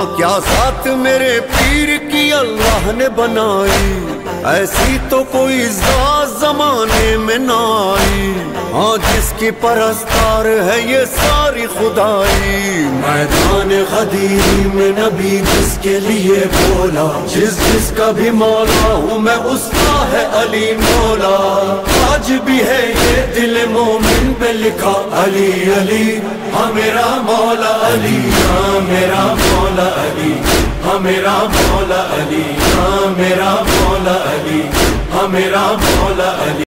क्या साथ मेरे पीर की अल्लाह ने बनाई? ऐसी तो कोई जमाने में ना आई हाँ जिसकी परस्तार है ये सारी खुदाई। मैदान खदीरी में नबी जिसके लिए बोला, जिस जिसका भी मौला हूँ मैं उसका है अली मौला। आज भी है ये दिल मोमिन पे लिखा, अली अली हाँ मेरा मौला अली। हाँ मेरा मौला अली। हाँ मेरा मौला अली। हाँ मेरा मौला अली। हाँ मेरा मौला